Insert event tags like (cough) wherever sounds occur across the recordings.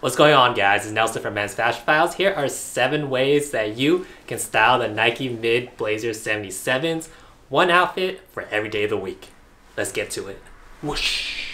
What's going on guys, it's Nelson from Men's Fashion Files. Here are 7 ways that you can style the Nike Mid Blazer 77s. One outfit for every day of the week. Let's get to it. Whoosh!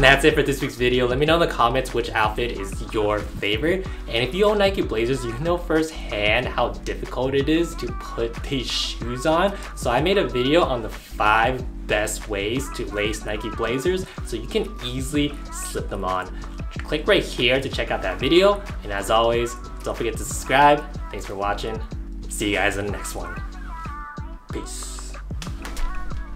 And that's it for this week's video. Let me know in the comments which outfit is your favorite. And if you own Nike Blazers, you know firsthand how difficult it is to put (laughs) these shoes on. So I made a video on the five best ways to lace Nike Blazers so you can easily slip them on. Click right here to check out that video. And as always, don't forget to subscribe. Thanks for watching. See you guys in the next one. Peace.